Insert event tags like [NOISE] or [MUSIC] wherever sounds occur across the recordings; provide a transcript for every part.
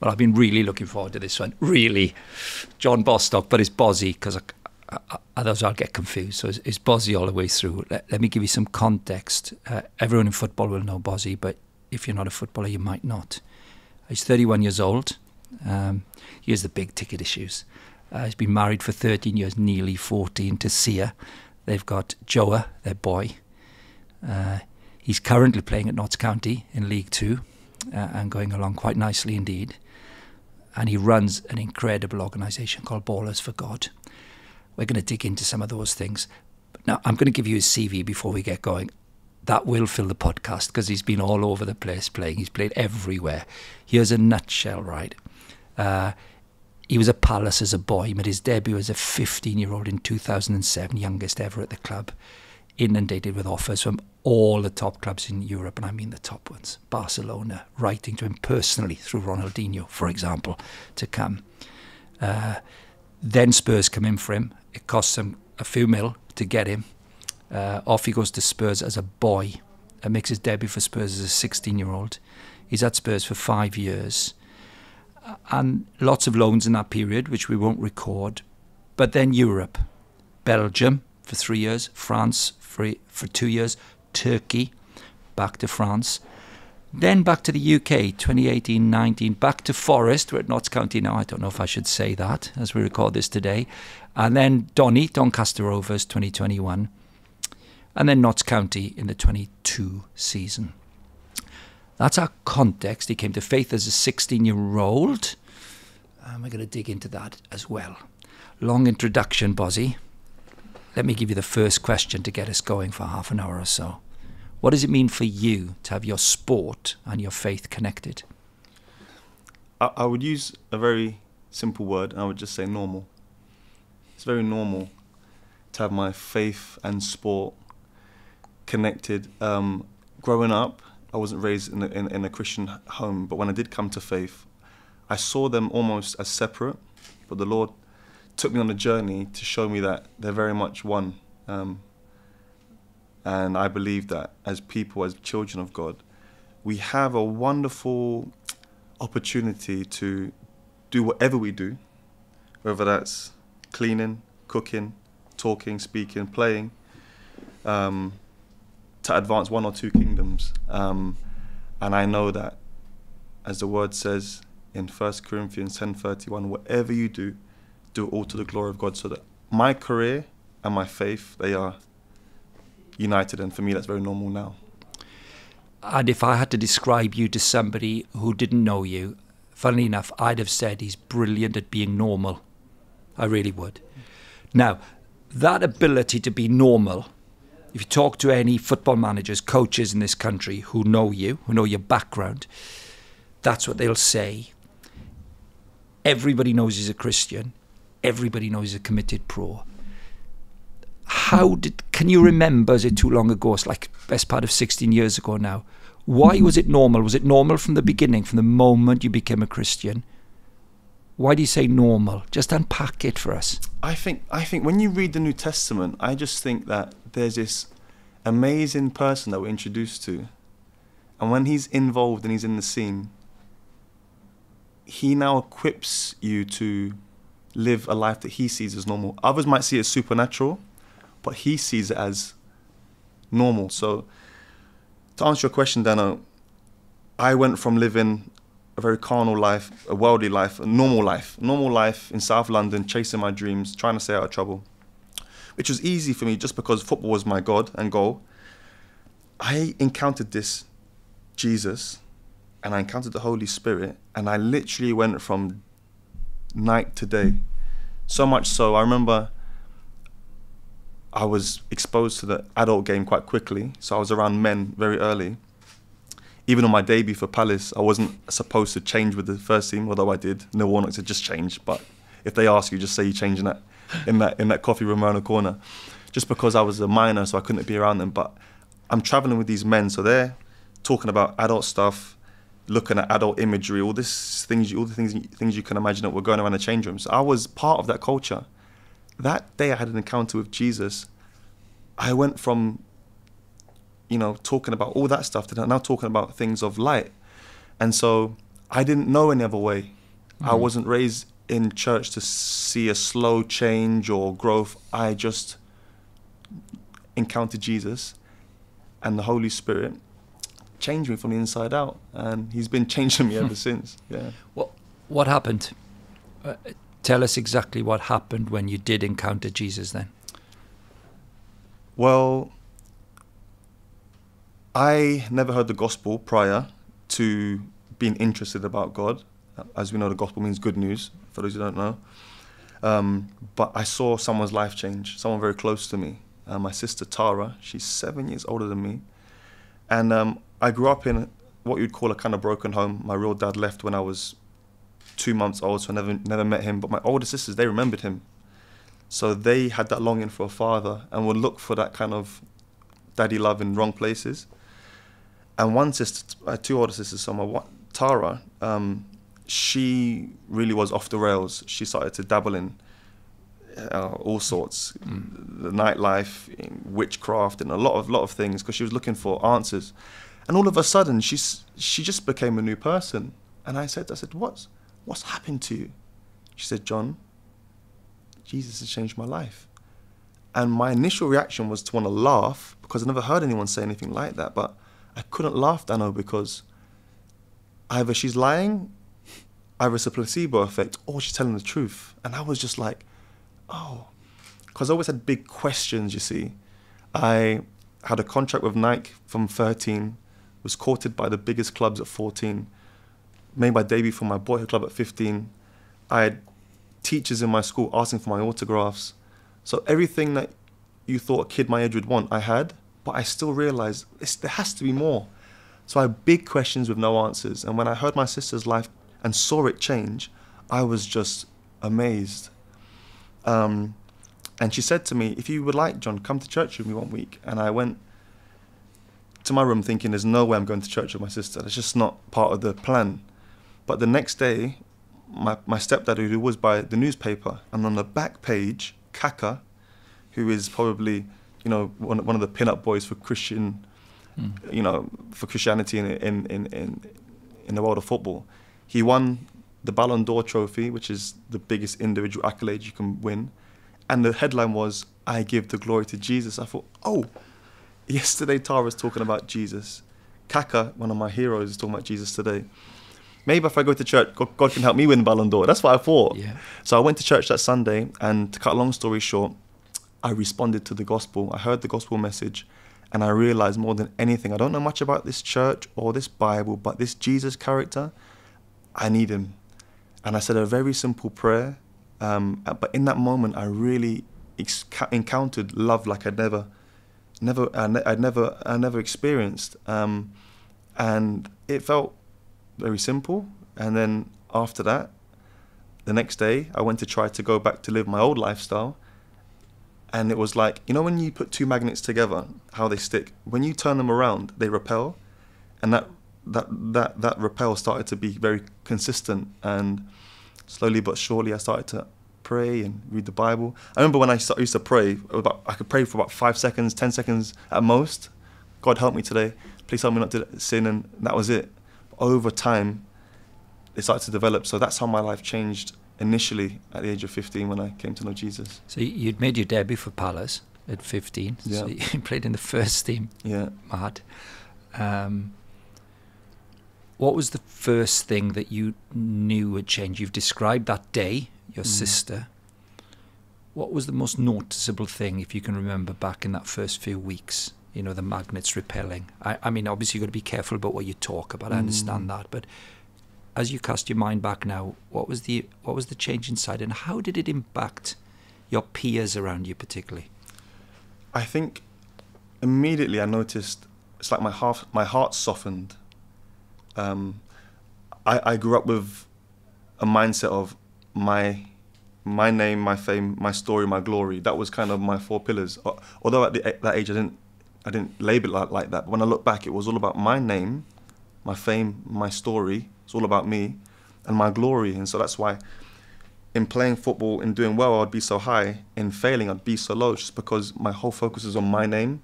Well, I've been really looking forward to this one. Really, John Bostock, but it's Bozzy because otherwise I'll get confused. So it's, it's Bozzy all the way through. Let, let me give you some context. Uh, everyone in football will know Bozzy, but if you're not a footballer, you might not. He's 31 years old. Um, here's the big ticket issues. Uh, he's been married for 13 years, nearly 14, to Sia. They've got Joa, their boy. Uh, he's currently playing at Notts County in League Two uh, and going along quite nicely indeed. And he runs an incredible organisation called Ballers for God. We're going to dig into some of those things. Now, I'm going to give you his CV before we get going. That will fill the podcast because he's been all over the place playing. He's played everywhere. Here's a nutshell, right? Uh, he was at Palace as a boy, he made his debut as a 15 year old in 2007, youngest ever at the club, inundated with offers from all the top clubs in Europe, and I mean the top ones. Barcelona, writing to him personally through Ronaldinho, for example, to come. Uh, then Spurs come in for him. It costs them a few mil to get him. Uh, off he goes to Spurs as a boy and makes his debut for Spurs as a 16 year old. He's at Spurs for five years and lots of loans in that period, which we won't record. But then Europe, Belgium for three years, France for, for two years, Turkey, back to France. Then back to the UK, 2018 19, back to Forest, we're at Notts County now. I don't know if I should say that as we record this today. And then Donny, Doncaster Rovers, 2021. And then Notts County in the 22 season. That's our context. He came to faith as a 16 year old. And we're going to dig into that as well. Long introduction, Bozzy. Let me give you the first question to get us going for half an hour or so. What does it mean for you to have your sport and your faith connected? I, I would use a very simple word. I would just say normal. It's very normal to have my faith and sport connected. Um, growing up, I wasn't raised in a, in, in a Christian home, but when I did come to faith, I saw them almost as separate. But the Lord took me on a journey to show me that they're very much one. Um, and I believe that as people, as children of God, we have a wonderful opportunity to do whatever we do, whether that's cleaning, cooking, talking, speaking, playing. Um, to advance one or two kingdoms. Um, and I know that, as the word says in 1 Corinthians 10:31, whatever you do, do all to the glory of God. So that my career and my faith, they are united. And for me, that's very normal now. And if I had to describe you to somebody who didn't know you, funnily enough, I'd have said he's brilliant at being normal. I really would. Now, that ability to be normal if you talk to any football managers, coaches in this country who know you, who know your background, that's what they'll say. Everybody knows he's a Christian. Everybody knows he's a committed pro. How did? Can you remember? Is it too long ago? It's like best part of 16 years ago now. Why mm-hmm. was it normal? Was it normal from the beginning, from the moment you became a Christian? Why do you say normal? Just unpack it for us. I think I think when you read the New Testament, I just think that there's this amazing person that we're introduced to, and when he's involved and he's in the scene, he now equips you to live a life that he sees as normal. Others might see it as supernatural, but he sees it as normal. So, to answer your question, Danno, I went from living a very carnal life, a worldly life, a normal life, normal life in South London, chasing my dreams, trying to stay out of trouble, which was easy for me just because football was my God and goal. I encountered this Jesus and I encountered the Holy Spirit, and I literally went from night to day. So much so, I remember I was exposed to the adult game quite quickly, so I was around men very early even on my debut for Palace, I wasn't supposed to change with the first team, although I did. Neil Warnock said just change, but if they ask you, just say you change in that in that in that coffee room around the corner. Just because I was a minor, so I couldn't be around them. But I'm traveling with these men, so they're talking about adult stuff, looking at adult imagery, all this things, all the things things you can imagine that were going around the change rooms. I was part of that culture. That day, I had an encounter with Jesus. I went from you know, talking about all that stuff, they're now talking about things of light. And so I didn't know any other way. I Mm. wasn't raised in church to see a slow change or growth. I just encountered Jesus and the Holy Spirit changed me from the inside out. And He's been changing me ever [LAUGHS] since. Yeah. What what happened? Uh, tell us exactly what happened when you did encounter Jesus. Then. Well, I never heard the gospel prior to being interested about God. As we know, the gospel means good news, for those who don't know. Um, but I saw someone's life change, someone very close to me. Uh, my sister Tara, she's seven years older than me. And um, I grew up in what you'd call a kind of broken home. My real dad left when I was two months old, so I never, never met him. But my older sisters, they remembered him. So they had that longing for a father and would look for that kind of daddy love in wrong places. And one sister, I had two older sisters, so my one, Tara, um, she really was off the rails. She started to dabble in uh, all sorts, the nightlife, witchcraft, and a lot of lot of things because she was looking for answers. And all of a sudden, she's she just became a new person. And I said, I said, what's what's happened to you? She said, John, Jesus has changed my life. And my initial reaction was to want to laugh because I never heard anyone say anything like that. But I couldn't laugh, Danno, because either she's lying, either it's a placebo effect, or she's telling the truth. And I was just like, oh. Because I always had big questions, you see. I had a contract with Nike from 13, was courted by the biggest clubs at 14, made my debut for my boyhood club at 15. I had teachers in my school asking for my autographs. So everything that you thought a kid my age would want, I had, but I still realized there has to be more. So I had big questions with no answers. And when I heard my sister's life and saw it change, I was just amazed. Um, and she said to me, If you would like, John, come to church with me one week. And I went to my room thinking, There's no way I'm going to church with my sister. That's just not part of the plan. But the next day, my, my stepdad, who was by the newspaper, and on the back page, Kaka, who is probably, you know, one, one of the pin-up boys for Christian, Mm. you know, for Christianity in, in, in, in, in the world of football. He won the Ballon d'Or trophy, which is the biggest individual accolade you can win. And the headline was, I give the glory to Jesus. I thought, oh, yesterday Tara was talking about Jesus. Kaka, one of my heroes, is talking about Jesus today. Maybe if I go to church, God, God can help me win the Ballon d'Or. That's what I thought. Yeah. So I went to church that Sunday, and to cut a long story short, I responded to the gospel. I heard the gospel message, and I realized more than anything, I don't know much about this church or this Bible, but this Jesus character, I need him. And I said a very simple prayer, um, but in that moment, I really ex- encountered love like I'd never, never, I ne- I'd never, I never experienced, um, and it felt very simple. And then after that, the next day, I went to try to go back to live my old lifestyle. And it was like, you know, when you put two magnets together, how they stick. When you turn them around, they repel. And that, that, that, that repel started to be very consistent. And slowly but surely, I started to pray and read the Bible. I remember when I used to pray, about, I could pray for about five seconds, 10 seconds at most. God help me today. Please help me not to sin. And that was it. Over time, it started to develop. So that's how my life changed initially at the age of 15 when I came to know Jesus. So you'd made your debut for Palace at 15. So Yeah. [LAUGHS] you played in the first team. Yeah. Mad. Um, what was the first thing that you knew had changed? You've described that day, your Mm. sister. What was the most noticeable thing, if you can remember, back in that first few weeks? You know, the magnets repelling. I, I mean, obviously, you've got to be careful about what you talk about. I understand Mm. that, but as you cast your mind back now, what was the what was the change inside, and how did it impact your peers around you, particularly? I think immediately I noticed it's like my heart, my heart softened. Um, I, I grew up with a mindset of my my name, my fame, my story, my glory. That was kind of my four pillars. Although at the, at that age I didn't I didn't label it like, that. But when I look back, it was all about my name, my fame, my story. It's all about me and my glory. And so that's why in playing football and doing well, I'd be so high. In failing, I'd be so low, just because my whole focus is on my name.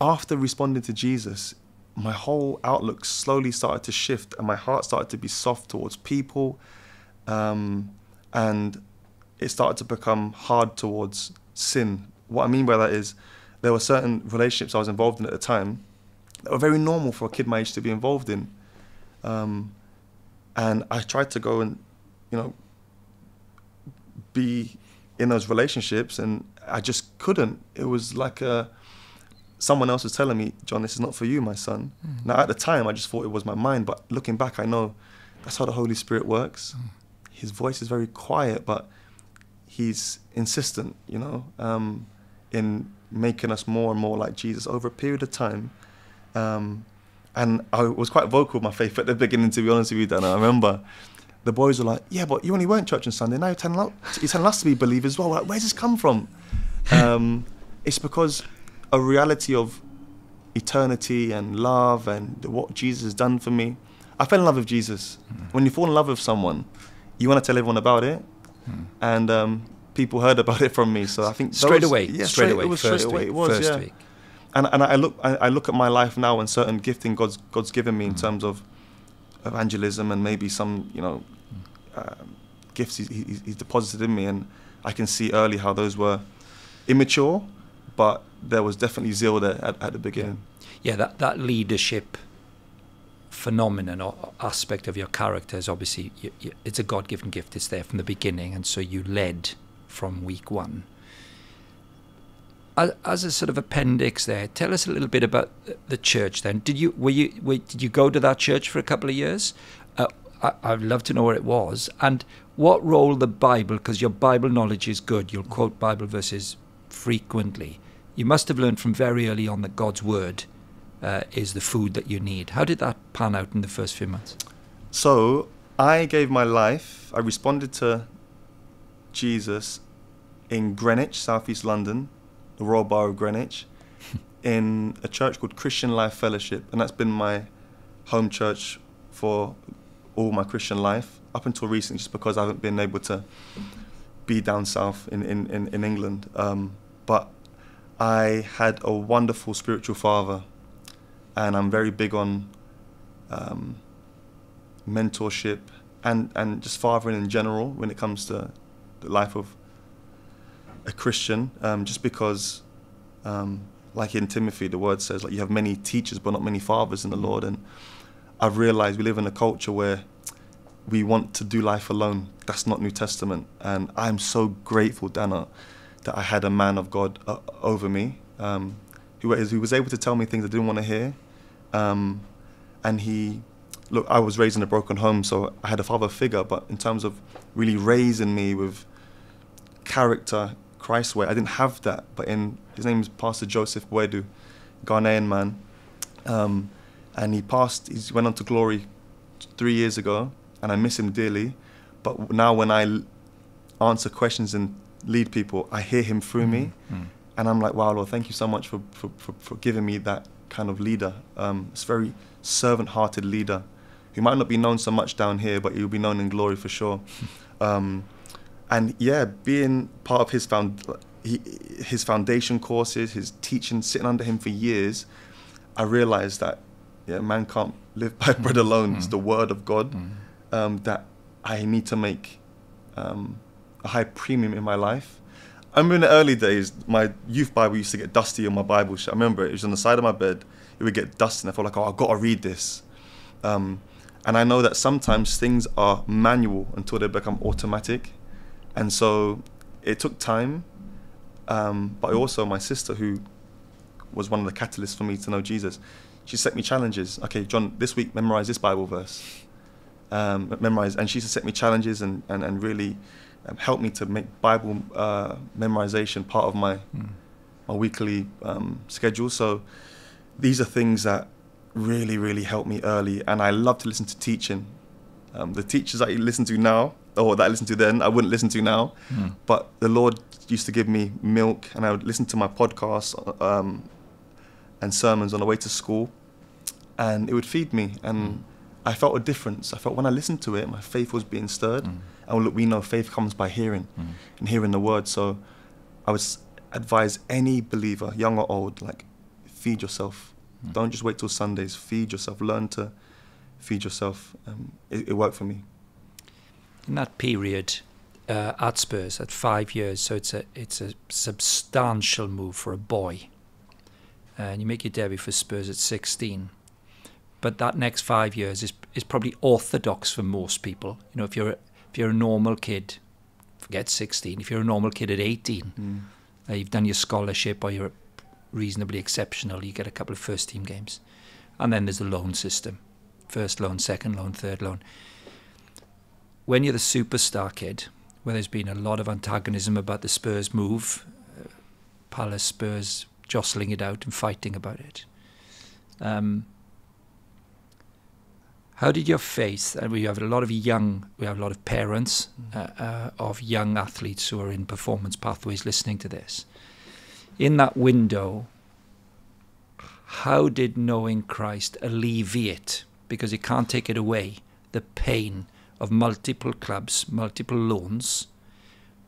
After responding to Jesus, my whole outlook slowly started to shift, and my heart started to be soft towards people, um, and it started to become hard towards sin. What I mean by that is, there were certain relationships I was involved in at the time that were very normal for a kid my age to be involved in, um, and I tried to go and, you know, be in those relationships, and I just couldn't. It was like a someone else was telling me, John, this is not for you, my son. Mm. Now, at the time, I just thought it was my mind, but looking back, I know that's how the Holy Spirit works. Mm. His voice is very quiet, but he's insistent, you know, um, in making us more and more like Jesus over a period of time. Um, and I was quite vocal with my faith at the beginning, to be honest with you, Dan. I remember the boys were like, "Yeah, but you only went church on Sunday. Now you're telling, you're telling us to be believers as well. Like, where's this come from?" [LAUGHS] Um, it's because a reality of eternity and love and what Jesus has done for me. I fell in love with Jesus. Mm. When you fall in love with someone, you want to tell everyone about it, mm. and um, people heard about it from me. So I think straight away, yeah, straight, straight away, it was first straight away. Week, it was, first yeah. week. And and I look I, I, look at my life now and certain gifting God's God's given me in mm. terms of evangelism and maybe some you know uh, gifts he's, he's, he's deposited in me, and I can see early how those were immature, but there was definitely zeal there at, at the beginning. Yeah. yeah, that, that leadership phenomenon or aspect of your character is obviously you, you, it's a God-given gift. It's there from the beginning, and so you led from week one. As, a sort of appendix, there, tell us a little bit about the church. Then, did you were you were, did you go to that church for a couple of years? Uh, I, I'd love to know where it was and what role the Bible, because your Bible knowledge is good. You'll quote Bible verses frequently you must have learned from very early on that God's word uh, is the food that you need. How did that pan out in the first few months? So I gave my life, I responded to Jesus in Greenwich, southeast London, the Royal Borough of Greenwich, [LAUGHS] in a church called Christian Life Fellowship. And that's been my home church for all my Christian life, up until recently, just because I haven't been able to be down south in, in, in, in England. Um, but I had a wonderful spiritual father, and I'm very big on um, mentorship and, and just fathering in general when it comes to the life of a Christian, um, just because, um, like in Timothy, the word says, like you have many teachers but not many fathers in the Lord, and I've realized we live in a culture where we want to do life alone. That's not New Testament, and I'm so grateful, Dana, that I had a man of God uh, over me um, who, was, who was able to tell me things I didn't want to hear. Um, and he, look, I was raised in a broken home, so I had a father figure, but in terms of really raising me with character, Christ way, I didn't have that. But in his name is Pastor Joseph Boadu, Ghanaian man. Um, and he passed, he went on to glory three years ago, and I miss him dearly. But now when I answer questions and lead people, I hear him through mm. me. Mm. And I'm like, wow, Lord, thank you so much for, for, for, for giving me that kind of leader. Um, it's very servant hearted leader who might not be known so much down here, but he'll be known in glory for sure. [LAUGHS] um, and yeah, being part of his found, he, his foundation courses, his teaching, sitting under him for years, I realized that yeah, man can't live [LAUGHS] by bread alone. Mm. It's the word of God mm. um, that I need to make um, a high premium in my life. I remember in the early days, my youth Bible used to get dusty on my Bible. I remember it was on the side of my bed. It would get dusty, and I felt like, oh, I've got to read this. Um, and I know that sometimes things are manual until they become automatic. And so it took time. Um, but also, my sister, who was one of the catalysts for me to know Jesus, she set me challenges. Okay, John, this week memorize this Bible verse. Um, memorize, and she used to set me challenges and, and, and really um, helped me to make Bible uh, memorization part of my mm. my weekly um, schedule. So these are things that really, really helped me early, and I love to listen to teaching. Um, the teachers I listen to now, or that I listen to then, I wouldn't listen to now. Mm. But the Lord used to give me milk, and I would listen to my podcasts um, and sermons on the way to school, and it would feed me. And mm. I felt a difference. I felt when I listened to it, my faith was being stirred. Mm. And look, we know faith comes by hearing mm. and hearing the word. So I would advise any believer, young or old, like feed yourself Mm. Don't just wait till Sundays. Feed yourself. Learn to feed yourself. Um, it, it worked for me. In that period uh, at Spurs, at five years, so it's a it's a substantial move for a boy. And you make your debut for Spurs at 16. But that next five years is is probably orthodox for most people. You know, if you're a, if you're a normal kid, forget 16. If you're a normal kid at 18, Mm. uh, you've done your scholarship or you're reasonably exceptional, you get a couple of first team games. And then there's the loan system first loan, second loan, third loan. When you're the superstar kid, where there's been a lot of antagonism about the Spurs move, uh, Palace Spurs jostling it out and fighting about it. Um, how did your faith, and we have a lot of young, we have a lot of parents uh, uh, of young athletes who are in performance pathways listening to this. In that window, how did knowing Christ alleviate, because it can't take it away, the pain of multiple clubs, multiple loans,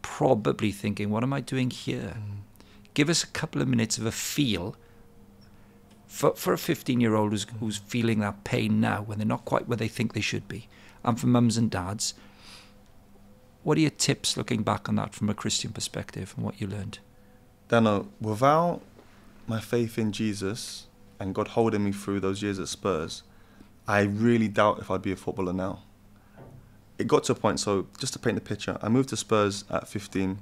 probably thinking, what am I doing here? Mm. Give us a couple of minutes of a feel for, for a 15 year old who's, mm. who's feeling that pain now when they're not quite where they think they should be. And for mums and dads, what are your tips looking back on that from a Christian perspective and what you learned? Danno, without my faith in Jesus and God holding me through those years at Spurs, I really doubt if I'd be a footballer now. It got to a point, so just to paint the picture, I moved to Spurs at 15,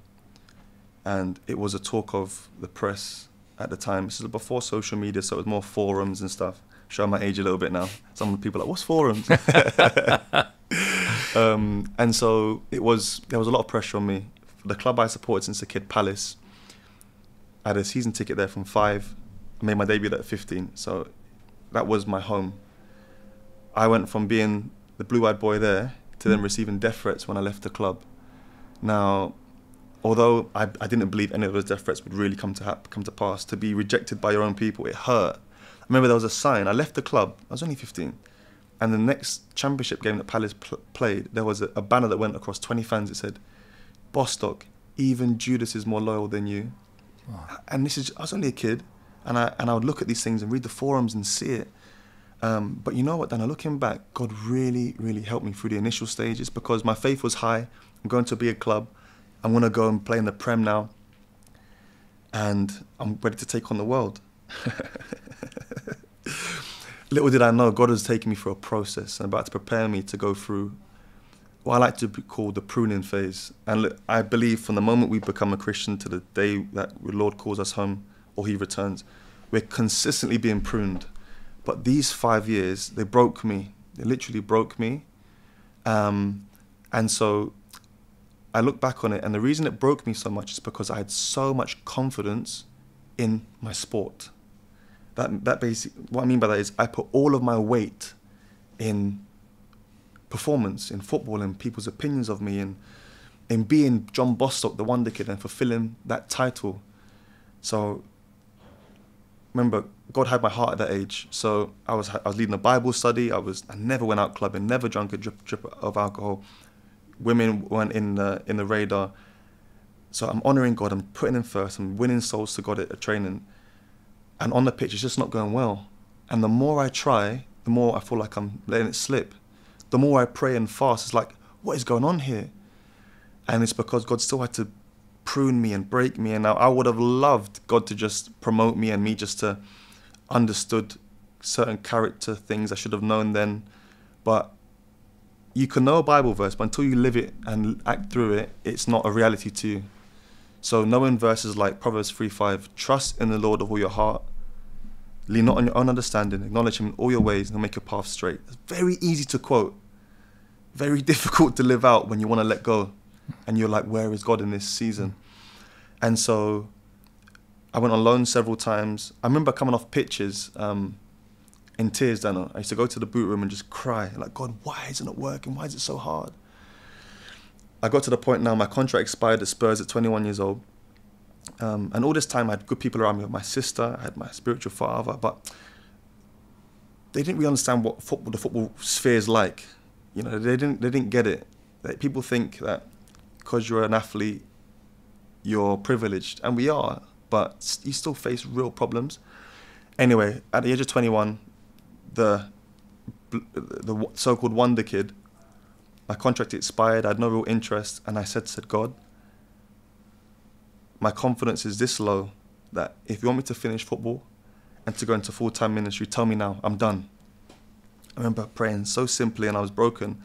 and it was a talk of the press at the time. This is before social media, so it was more forums and stuff. Showing my age a little bit now. Some people are like, "What's forums?" [LAUGHS] um, and so it was. There was a lot of pressure on me. The club I supported since a kid, Palace, I had a season ticket there from five. I made my debut at 15, so that was my home. I went from being the blue-eyed boy there to then receiving death threats when I left the club. Now, although I, I didn't believe any of those death threats would really come to hap- come to pass, to be rejected by your own people, it hurt. I remember there was a sign. I left the club. I was only 15, and the next championship game that Palace pl- played, there was a, a banner that went across 20 fans. It said, "Bostock, even Judas is more loyal than you." and this is I was only a kid, and I and I would look at these things and read the forums and see it. Um, but you know what, Dana? Looking back, God really, really helped me through the initial stages because my faith was high. I'm going to be a club. I'm gonna go and play in the Prem now, and I'm ready to take on the world. [LAUGHS] Little did I know, God was taking me through a process and about to prepare me to go through what I like to be called the pruning phase. And I believe from the moment we become a Christian to the day that the Lord calls us home or He returns, we're consistently being pruned. But these five years, they broke me. They literally broke me. Um, and so I look back on it, and the reason it broke me so much is because I had so much confidence in my sport. That, that basic, what I mean by that is I put all of my weight in performance in football and people's opinions of me and in being John Bostock, the Wonder Kid, and fulfilling that title. So remember, God had my heart at that age. So I was I was leading a Bible study. I was I never went out clubbing, never drank a drip drip of alcohol. Women weren't in the in the radar. So I'm honoring God. I'm putting Him first. I'm winning souls to God at a training. And on the pitch, it's just not going well. And the more I try, the more I feel like I'm letting it slip the more I pray and fast, it's like, what is going on here? And it's because God still had to prune me and break me. And I, I would have loved God to just promote me and me just to understood certain character things I should have known then. But you can know a Bible verse, but until you live it and act through it, it's not a reality to you. So knowing verses like Proverbs 3 5, trust in the Lord of all your heart. Lean not on your own understanding, acknowledge him in all your ways, and he'll make your path straight. It's very easy to quote, very [LAUGHS] difficult to live out when you want to let go. And you're like, where is God in this season? And so I went on loan several times. I remember coming off pitches um, in tears, Daniel. I used to go to the boot room and just cry, like, God, why isn't it working? Why is it so hard? I got to the point now, my contract expired at Spurs at 21 years old. Um, and all this time, I had good people around me. My sister, I had my spiritual father, but they didn't really understand what football, the football sphere is like. You know, they didn't, they didn't get it. Like, people think that because you're an athlete, you're privileged, and we are, but you still face real problems. Anyway, at the age of 21, the the so-called wonder kid, my contract expired. I had no real interest, and I said, said God, my confidence is this low that if you want me to finish football and to go into full-time ministry, tell me now. I'm done. I remember praying so simply, and I was broken.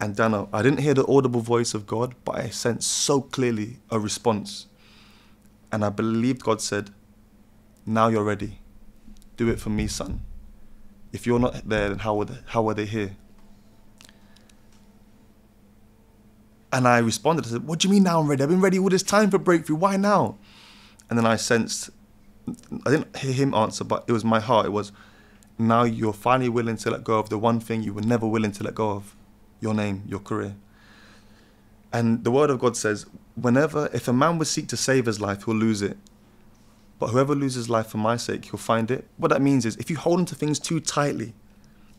And Danno, I didn't hear the audible voice of God, but I sensed so clearly a response. And I believed God said, Now you're ready. Do it for me, son. If you're not there, then how are they, how are they here? And I responded, I said, What do you mean now I'm ready? I've been ready all this time for breakthrough. Why now? And then I sensed, I didn't hear him answer, but it was my heart. It was, Now you're finally willing to let go of the one thing you were never willing to let go of your name, your career. And the word of God says, whenever, if a man would seek to save his life, he'll lose it. But whoever loses life for my sake, he'll find it. What that means is if you hold onto things too tightly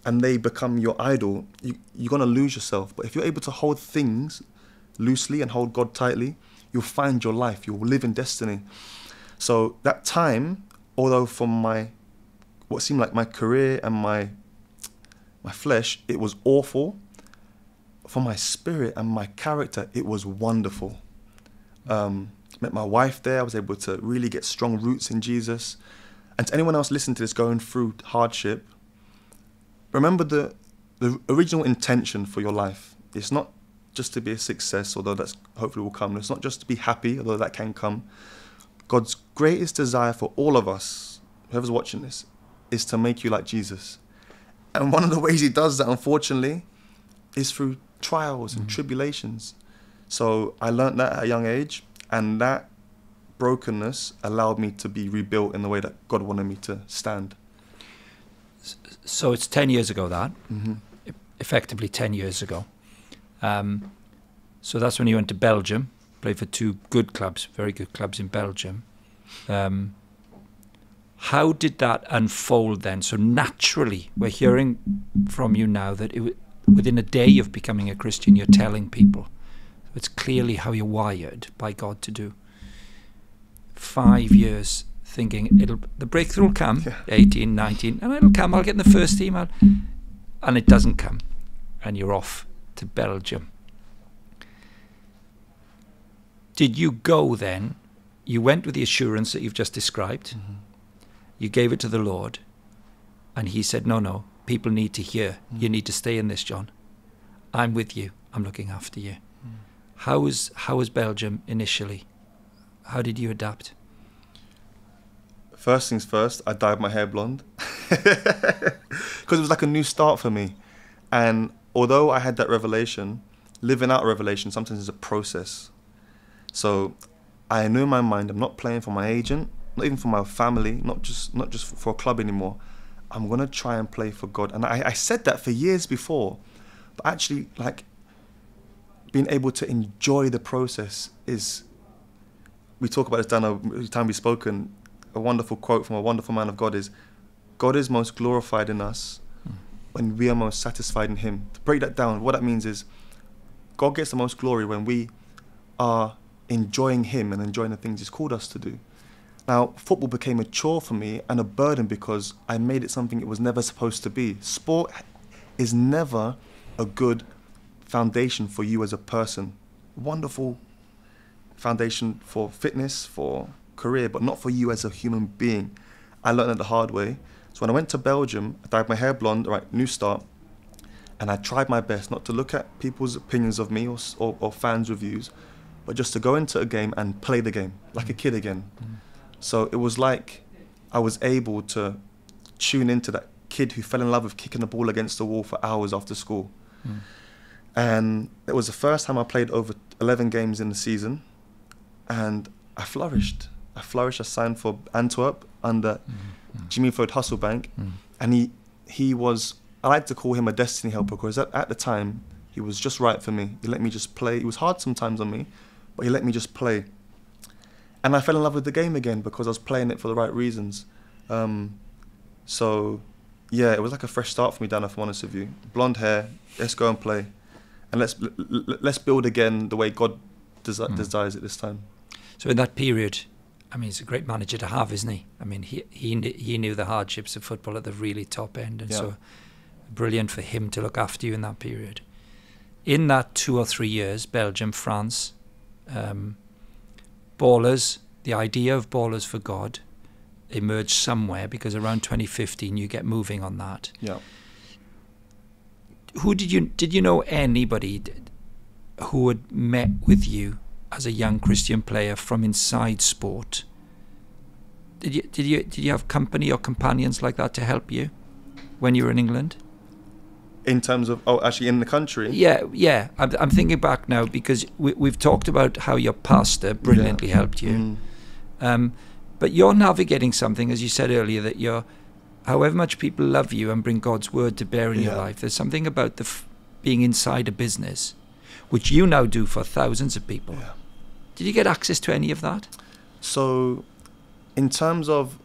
and they become your idol, you, you're going to lose yourself. But if you're able to hold things loosely and hold God tightly, you'll find your life. You'll live in destiny. So that time, although for my, what seemed like my career and my, my flesh, it was awful for my spirit and my character, it was wonderful. Um, met my wife there. I was able to really get strong roots in Jesus. And to anyone else listening to this going through hardship, remember the, the original intention for your life. It's not just to be a success, although that's hopefully will come. It's not just to be happy, although that can come. God's greatest desire for all of us, whoever's watching this, is to make you like Jesus. And one of the ways he does that, unfortunately, is through trials and mm. tribulations. So I learned that at a young age, and that brokenness allowed me to be rebuilt in the way that God wanted me to stand. So it's 10 years ago that, mm-hmm. effectively 10 years ago. Um, so that's when you went to Belgium, played for two good clubs, very good clubs in Belgium. Um, how did that unfold then? So naturally, we're hearing from you now that it, within a day of becoming a Christian, you're telling people. It's clearly how you're wired by God to do. Five years thinking it'll the breakthrough will come, yeah. 18, 19, and it'll come. I'll get in the first I'll, and it doesn't come, and you're off to Belgium. Did you go then? You went with the assurance that you've just described. Mm-hmm. You gave it to the Lord, and He said, "No, no, people need to hear. Mm. You need to stay in this, John. I'm with you. I'm looking after you. Mm. How was how was Belgium initially? How did you adapt? First things first, I dyed my hair blonde [LAUGHS] because it was like a new start for me. And although I had that revelation, living out a revelation sometimes is a process. So I knew in my mind I'm not playing for my agent, not even for my family, not just not just for a club anymore. I'm gonna try and play for God. And I, I said that for years before, but actually, like, being able to enjoy the process is. We talk about this down uh, every time we've spoken. A wonderful quote from a wonderful man of God is, "God is most glorified in us when we are most satisfied in Him." To break that down, what that means is, God gets the most glory when we are enjoying Him and enjoying the things He's called us to do. Now, football became a chore for me and a burden because I made it something it was never supposed to be. Sport is never a good foundation for you as a person. Wonderful foundation for fitness, for career, but not for you as a human being. I learned it the hard way. So when I went to Belgium, I dyed my hair blonde, right, new start, and I tried my best not to look at people's opinions of me or, or, or fans' reviews, but just to go into a game and play the game like a kid again. Mm-hmm so it was like I was able to tune into that kid who fell in love with kicking the ball against the wall for hours after school. Mm. And it was the first time I played over 11 games in the season. And I flourished. I flourished. I signed for Antwerp under mm. Jimmy Floyd Hasselbaink. Mm. And he, he was, I like to call him a destiny helper because at, at the time, he was just right for me. He let me just play. It was hard sometimes on me, but he let me just play and I fell in love with the game again because I was playing it for the right reasons. Um, so, yeah, it was like a fresh start for me, Dan. If I'm honest with you, blonde hair, let's go and play, and let's let's build again the way God desi- mm. desires it this time. So, in that period, I mean, he's a great manager to have, isn't he? I mean, he he kn- he knew the hardships of football at the really top end, and Yeah. so brilliant for him to look after you in that period. In that two or three years, Belgium, France, um, ballers, the idea of ballers for God emerged somewhere because around 2015 you get moving on that. Yeah. Who did you did you know anybody who had met with you as a young Christian player from inside sport? Did you did you did you have company or companions like that to help you when you were in England? In terms of oh, actually in the country. Yeah, yeah. I'm, I'm thinking back now because we, we've talked about how your pastor brilliantly helped you. Mm. Um, but you're navigating something, as you said earlier, that you're, however much people love you and bring God's word to bear in your life, there's something about the f- being inside a business, which you now do for thousands of people. Yeah. Did you get access to any of that? So, in terms of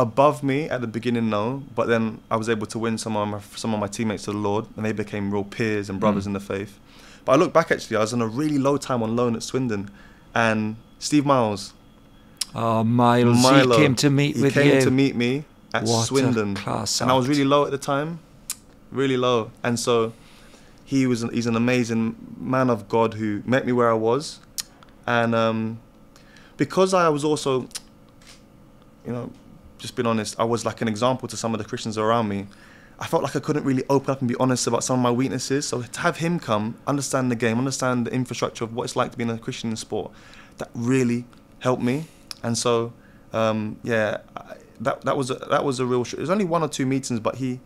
above me at the beginning, no. But then I was able to win some of my some of my teammates to the Lord, and they became real peers and brothers Mm. in the faith. But I look back actually, I was on a really low time on loan at Swindon, and Steve Miles, Oh, Miles, Milo, he came to meet he with came you. to meet me at what Swindon, class and I was really low at the time, really low. And so he was he's an amazing man of God who met me where I was, and um, because I was also, you know, just being honest, I was like an example to some of the Christians around me. I felt like I couldn't really open up and be honest about some of my weaknesses. So to have him come, understand the game, understand the infrastructure of what it's like to be a Christian in sport, that really helped me. And so, um, yeah, that that was a, that was a real. Sh- it was only one or two meetings, but he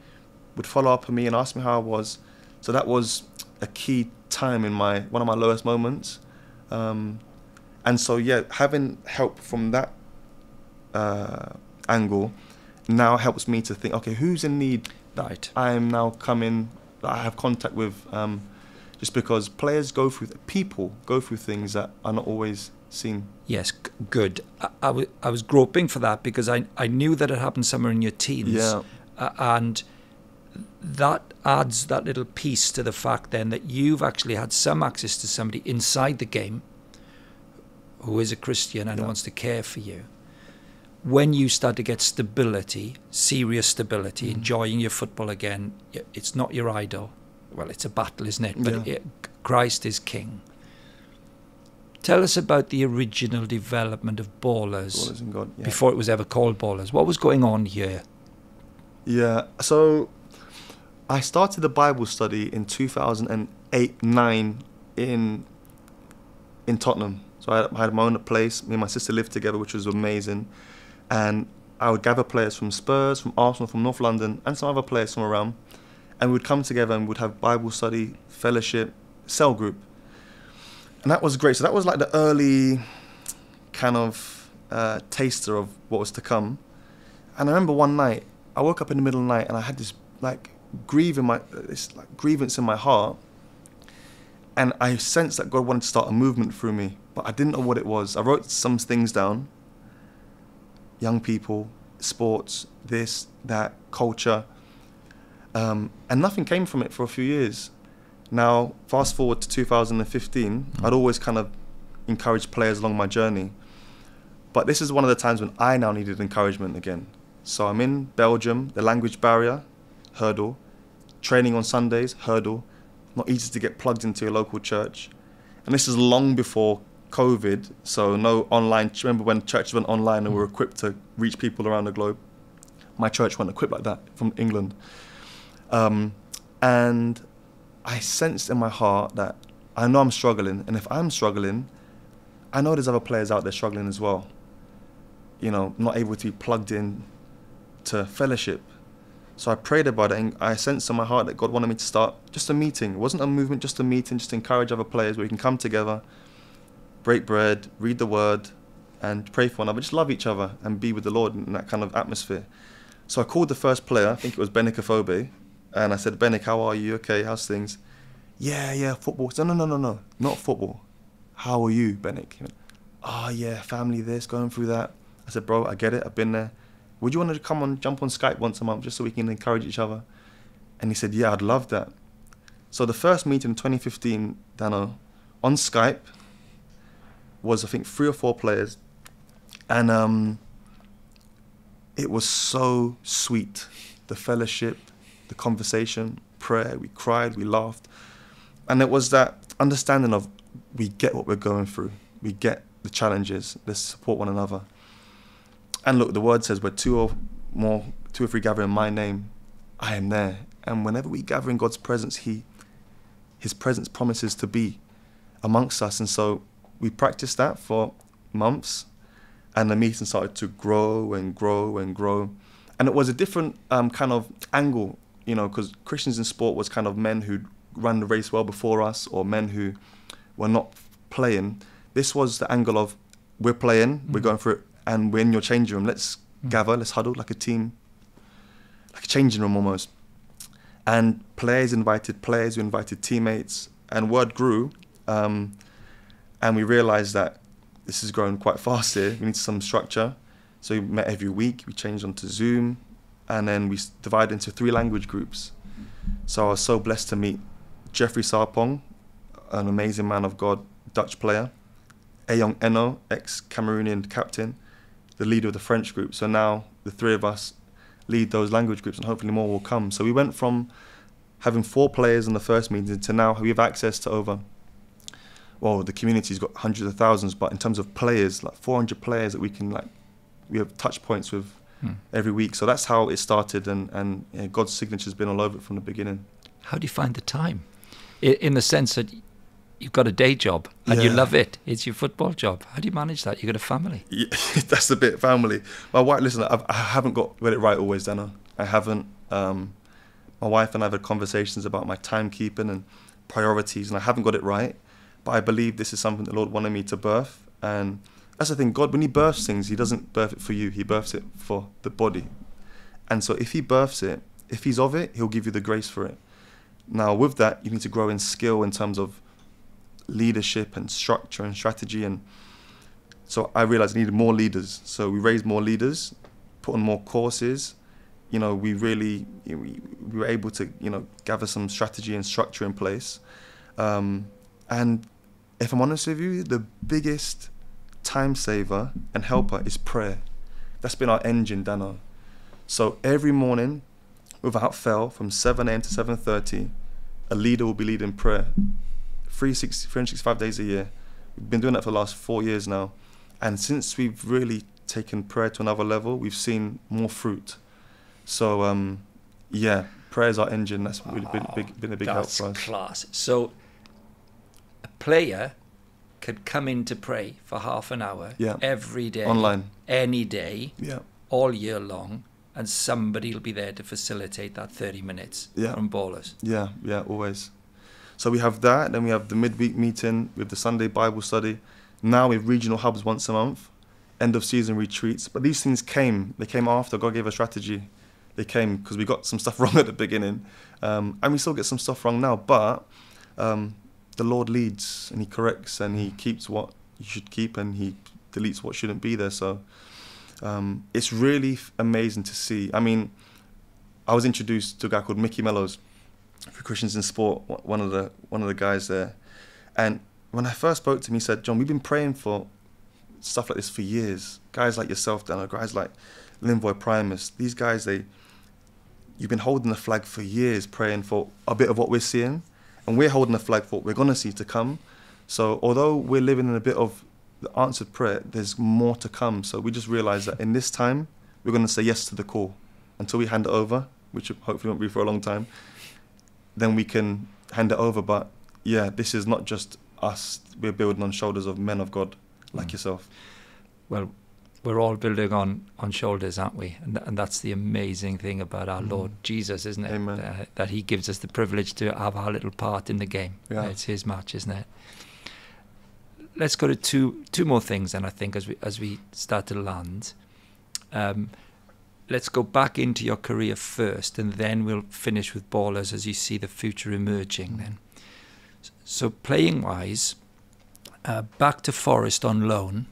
would follow up on me and ask me how I was. So that was a key time in my one of my lowest moments. Um, and so yeah, having help from that uh, angle now helps me to think, okay, who's in need Right. I am now coming. that I have contact with, um, just because players go through, people go through things that are not always seen. Yes, good. I, I, w- I was groping for that because I, I knew that it happened somewhere in your teens. Yeah. Uh, and that adds that little piece to the fact then that you've actually had some access to somebody inside the game who is a Christian and Yeah. wants to care for you. When you start to get stability, serious stability, Mm. enjoying your football again, it's not your idol. Well, it's a battle, isn't it? But Yeah. it, Christ is king. Tell us about the original development of Ballers Ballers God. Yeah. before it was ever called Ballers. What was going on here? Yeah. So I started the Bible study in 2008 9 in in Tottenham. So I had, I had my own place. Me and my sister lived together, which was amazing. And I would gather players from Spurs, from Arsenal, from North London, and some other players from around. And we'd come together and we'd have Bible study, fellowship, cell group. And that was great. So that was like the early kind of uh, taster of what was to come. And I remember one night, I woke up in the middle of the night and I had this like grieve in my this like grievance in my heart, and I sensed that God wanted to start a movement through me, but I didn't know what it was. I wrote some things down. Young people, sports, this, that, culture, um, and nothing came from it for a few years. Now, fast forward to 2015, I'd always kind of encouraged players along my journey. But this is one of the times when I now needed encouragement again. So I'm in Belgium, the language barrier, hurdle. Training on Sundays, hurdle. Not easy to get plugged into a local church. And this is long before COVID, so no online. Remember when churches went online and were equipped to reach people around the globe? My church wasn't equipped like that from England. Um, and I sensed in my heart that I know I'm struggling, and if I'm struggling, I know there's other players out there struggling as well. You know, not able to be plugged in to fellowship. So I prayed about it, and I sensed in my heart that God wanted me to start just a meeting. It wasn't a movement, just a meeting, just to encourage other players where we can come together, break bread, read the word, and pray for one another. Just love each other and be with the Lord in that kind of atmosphere. So I called the first player, I think it was Benik Afobe, and I said, Benik, how are you? Okay, how's things? Yeah, yeah, football. So, no, no, no, no, not football. How are you, Benik? He went, Oh, yeah, family this, going through that. I said, Bro, I get it, I've been there. Would you want to come on, jump on Skype once a month just so we can encourage each other? And he said, Yeah, I'd love that. So the first meeting in 2015, Danno, on Skype, was I think three or four players, and um, it was so sweet. The fellowship, the conversation, prayer. We cried, we laughed, and it was that understanding of we get what we're going through. We get the challenges. Let's support one another. And look, the word says, "Where two or more, two or three gather in my name, I am there." And whenever we gather in God's presence, He, His presence promises to be amongst us. And so we practiced that for months, and the meeting started to grow and grow and grow. And it was a different um, kind of angle, you know, because Christians in sport was kind of men who ran the race well before us, or men who were not playing. This was the angle of we're playing, mm-hmm. we're going for it, and we're in your changing room. Let's mm-hmm. gather, let's huddle like a team, like a changing room almost. And players invited players, we invited teammates, and word grew. Um, and we realized that this is growing quite fast here. We need some structure. So we met every week. We changed onto Zoom, and then we divided into three language groups. So I was so blessed to meet Jeffrey Sarpong, an amazing man of God, Dutch player. Eyong Enoh, ex-Cameroonian captain, the leader of the French group. So now the three of us lead those language groups, and hopefully more will come. So we went from having four players in the first meeting to now we have access to over well, the community's got hundreds of thousands, but in terms of players, like 400 players that we can like, we have touch points with hmm. every week. So that's how it started, and and you know, God's signature's been all over it from the beginning. How do you find the time? In the sense that you've got a day job and yeah. you love it. It's your football job. How do you manage that? You've got a family. [LAUGHS] Yeah, that's the bit family. My wife, listen, I've, I haven't got got it right always, Danno. I haven't. Um, my wife and I have had conversations about my timekeeping and priorities, and I haven't got it right. But I believe this is something the Lord wanted me to birth. And that's the thing, God, when He births things, He doesn't birth it for you, He births it for the body. And so if He births it, if He's of it, He'll give you the grace for it. Now, with that, you need to grow in skill in terms of leadership and structure and strategy. And so I realized I needed more leaders. So we raised more leaders, put on more courses. You know, we really we, we, were able to you know gather some strategy and structure in place. Um, and if I'm honest with you, the biggest time saver and helper is prayer. That's been our engine, Danno. So every morning, without fail, from 7 a.m. to 7:30, a leader will be leading prayer. 365 days a year. We've been doing that for the last four years now, and since we've really taken prayer to another level, we've seen more fruit. So, um, yeah, prayer is our engine. That's really been, big, been a big help for us. class. So player could come in to pray for half an hour yeah. every day, online, any day, yeah. all year long, and somebody will be there to facilitate that 30 minutes yeah. from ballers. Yeah, yeah, always. So we have that, then we have the midweek meeting with the Sunday Bible study. Now we have regional hubs once a month, end of season retreats. But these things came, they came after God gave a strategy. They came because we got some stuff [LAUGHS] wrong at the beginning, um, and we still get some stuff wrong now. But um, the Lord leads and He corrects and He keeps what you should keep and He deletes what shouldn't be there. So um, it's really amazing to see. I mean, I was introduced to a guy called Mickey Mellows for Christians in Sport, one of the one of the guys there, and when I first spoke to him, he said, "John, we've been praying for stuff like this for years. Guys like yourself, Danno, guys like Linvoy Primus, these guys, they." You've been holding the flag for years, praying for a bit of what we're seeing, and we're holding a flag for what we're going to see to come. So although we're living in a bit of the answered prayer, there's more to come. So we just realize that in this time, we're going to say yes to the call until we hand it over, which hopefully won't be for a long time. Then we can hand it over. But yeah, this is not just us. We're building on shoulders of men of God like mm. yourself. Well, we're all building on on shoulders, aren't we? And, and that's the amazing thing about our mm. Lord Jesus, isn't it? Uh, that He gives us the privilege to have our little part in the game. Yeah. It's His match, isn't it? Let's go to two two more things, and I think as we as we start to land. Um, let's go back into your career first, and then we'll finish with ballers as you see the future emerging. Mm. Then, so playing wise, uh, back to Forest on loan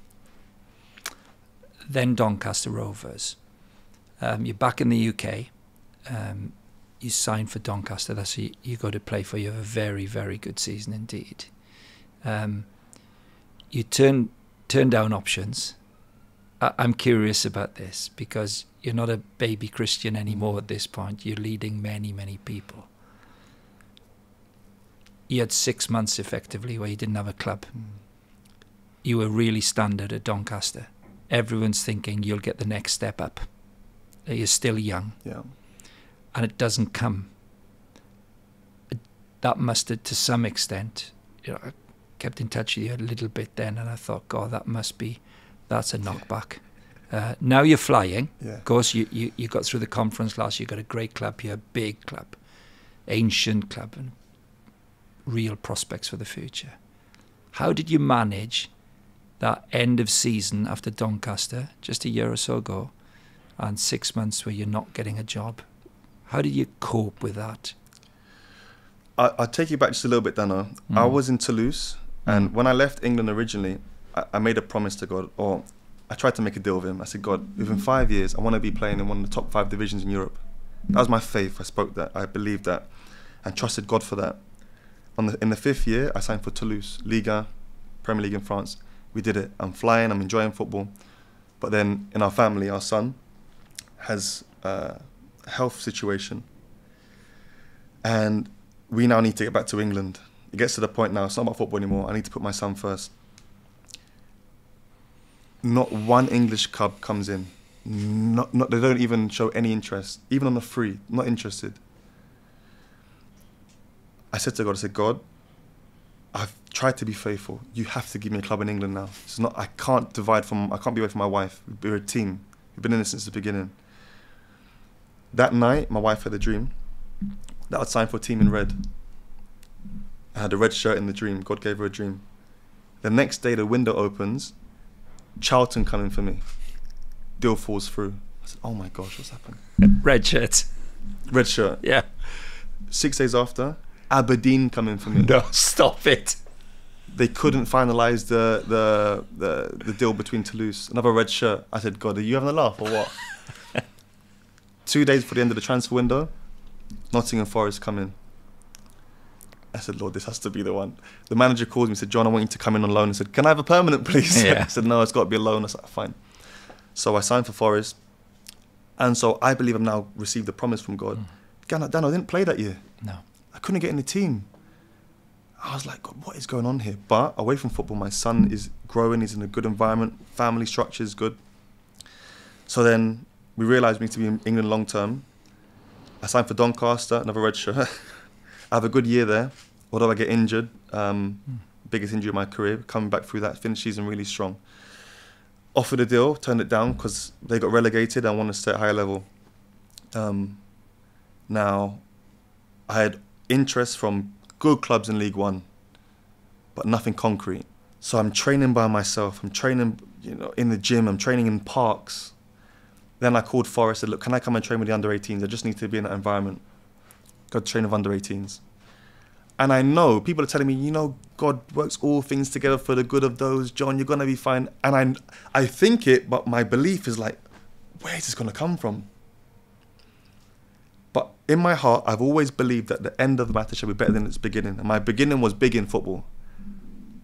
then Doncaster Rovers. Um, you're back in the UK. Um, you sign for Doncaster. That's you, you go to play for. You have a very, very good season indeed. Um, you turn turn down options, I- I'm curious about this because you're not a baby Christian anymore at this point. You're leading many, many people. You had six months effectively where you didn't have a club. You were really standard at Doncaster. Everyone's thinking you'll get the next step up. You're still young Yeah. and it doesn't come. That must have, to some extent, you know, I kept in touch with you a little bit then, and I thought, God, that must be, that's a knockback. Uh, now you're flying. Yeah. Of course, you, you, you got through the conference last year. You got a great club. You're big club, ancient club, and real prospects for the future. How did you manage that end of season after Doncaster, just a year or so ago, and six months where you're not getting a job? How did you cope with that? I, I'll take you back just a little bit, Danno. I Mm. was in Toulouse, and Mm. when I left England originally, I, I made a promise to God, or I tried to make a deal with him. I said, God, within five years, I want to be playing in one of the top five divisions in Europe. That was my faith. I spoke that. I believed that, and trusted God for that. On the, in the fifth year, I signed for Toulouse, Liga, Premier League in France. We did it. I'm flying. I'm enjoying football. But then in our family, our son has a health situation, and we now need to get back to England. It gets to the point now, it's not about football anymore. I need to put my son first. Not one English club comes in. Not, not, they don't even show any interest, even on the free, not interested. I said to God, I said, God, I've tried to be faithful. You have to give me a club in England now. It's not, I can't divide from, I can't be away from my wife. We're a team. We've been in this since the beginning. That night, my wife had a dream that I'd sign for a team in red. I had a red shirt in the dream. God gave her a dream. The next day, the window opens. Charlton coming for me. Deal falls through. I said, "Oh my gosh, what's happened?" [LAUGHS] Red shirt. Red shirt. Yeah. Six days after, Aberdeen coming for me. No, stop it. They couldn't finalise the, the the the deal between Toulouse. Another red shirt. I said, "God, are you having a laugh or what?" [LAUGHS] Two days before the end of the transfer window, Nottingham Forest come in. I said, Lord, this has to be the one. The manager called me and said, John, I want you to come in on loan. I said, Can I have a permanent, [LAUGHS] please? Yeah. I said, No, it's got to be a loan. I said, Fine. So I signed for Forest. And so I believe I've now received the promise from God. Mm. Dan, Dan, I didn't play that year. No. I couldn't get in the team. I was like, God, what is going on here? But away from football, my son is growing. He's in a good environment. Family structure is good. So then we realised we need to be in England long term. I signed for Doncaster, another red shirt. [LAUGHS] I have a good year there, although I get injured. Um, biggest injury of my career. Coming back through that, finished season really strong. Offered a deal, turned it down because they got relegated. I wanted to stay at higher level. Um, now, I had interest from good clubs in League One, but nothing concrete. So I'm training by myself. I'm training, you know, in the gym. I'm training in parks. Then I called Forest. Said, "Look, can I come and train with the under 18s? I just need to be in that environment. Go train with under 18s." And I know people are telling me, you know, God works all things together for the good of those. John, you're gonna be fine. And I, I think it, but my belief is like, where is this gonna come from? In my heart, I've always believed that the end of the matter shall be better than its beginning. And my beginning was big in football,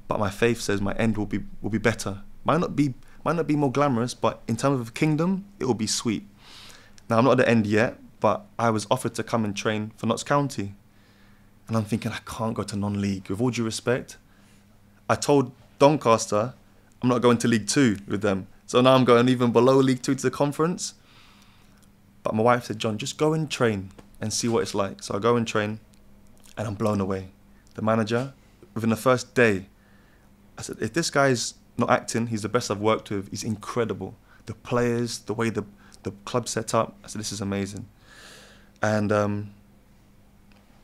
but my faith says my end will be will be better. Might not be might not be more glamorous, but in terms of kingdom, it will be sweet. Now I'm not at the end yet, but I was offered to come and train for Notts County, and I'm thinking I can't go to non-league. With all due respect, I told Doncaster I'm not going to League Two with them. So now I'm going even below League Two to the conference. But my wife said, John, just go and train and see what it's like. So I go and train, and I'm blown away. The manager, within the first day, I said, if this guy's not acting, he's the best I've worked with. He's incredible. The players, the way the the club set up. I said, this is amazing. And um,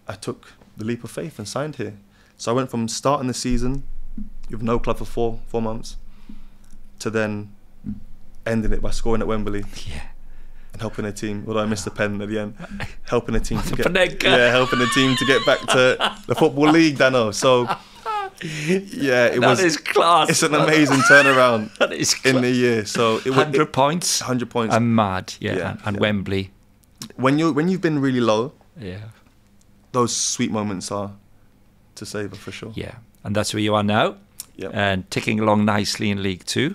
I took the leap of faith and signed here. So I went from starting the season with no club for four four months to then ending it by scoring at Wembley [LAUGHS] Yeah. And helping a team. Although I missed the pen at the end, helping a team to get [LAUGHS] yeah, helping the team to get back to the football league. Danno. So yeah, it That was. is class. It's an amazing turnaround [LAUGHS] That is in the year. So it 100 points. hundred points. I'm mad. Yeah. Yeah, and and yeah. Wembley. when you when you've been really low, Yeah. those sweet moments are to savor for sure. Yeah. And that's where you are now. Yeah. And ticking along nicely in League Two.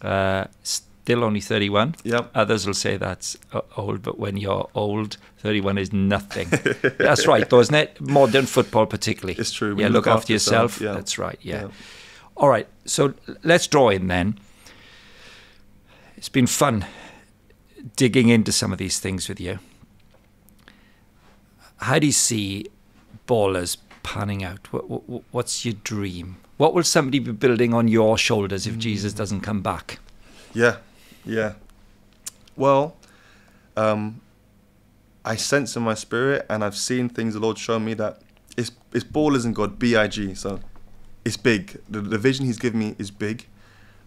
Uh, s- still only 31. Yep. Others will say that's uh, old, but when you're old, 31 is nothing. [LAUGHS] that's right, though, isn't it? Modern football, particularly. It's true. When Yeah, look, look after yourself. yourself, yeah. That's right, yeah. Yeah. All right, so let's draw in then. It's been fun digging into some of these things with you. How do you see ballers panning out? What, what, what's your dream? What will somebody be building on your shoulders if Jesus doesn't come back? Yeah, yeah. Well, um, I sense in my spirit, and I've seen things the Lord show me that it's it's ballers in God, B I G. So it's big. The, the vision He's given me is big.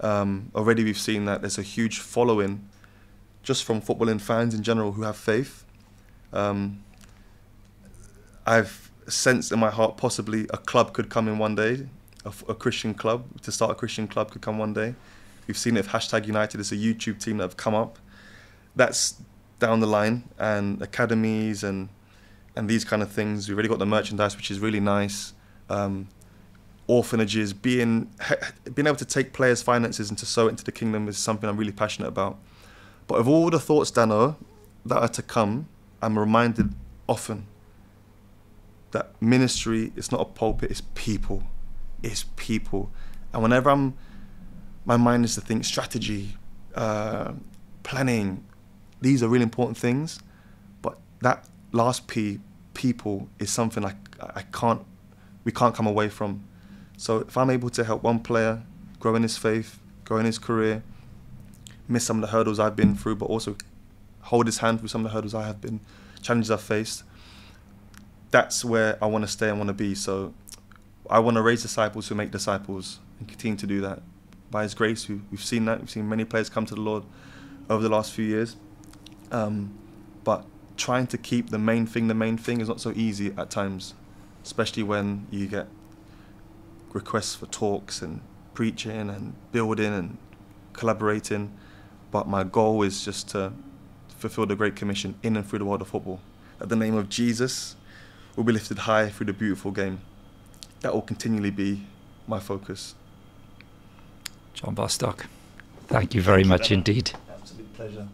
Um, already we've seen that there's a huge following, just from footballing fans in general who have faith. Um, I've sensed in my heart possibly a club could come in one day, a Christian club to start a Christian club could come one day. We've seen it with hashtag United. It's a YouTube team that have come up. That's down the line, and academies and and these kind of things. We've already got the merchandise, which is really nice. Um, orphanages, being being able to take players' finances and to sow it into the kingdom is something I'm really passionate about. But of all the thoughts, Danno, that are to come, I'm reminded often that ministry is not a pulpit, it's people. It's people. And whenever I'm, my mind is to think strategy, uh, planning, these are really important things. But that last P, people, is something I, I can't, we can't come away from. So if I'm able to help one player grow in his faith, grow in his career, miss some of the hurdles I've been through, but also hold his hand through some of the hurdles I have been, challenges I've faced, that's where I want to stay and want to be. So I want to raise disciples who make disciples and continue to do that. By His grace, we, we've seen that. We've seen many players come to the Lord over the last few years. Um, but trying to keep the main thing the main thing is not so easy at times, especially when you get requests for talks and preaching and building and collaborating. But my goal is just to fulfill the Great Commission in and through the world of football. That the name of Jesus will be lifted high through the beautiful game. That will continually be my focus. John Bostock, thank you very much indeed. Absolute pleasure.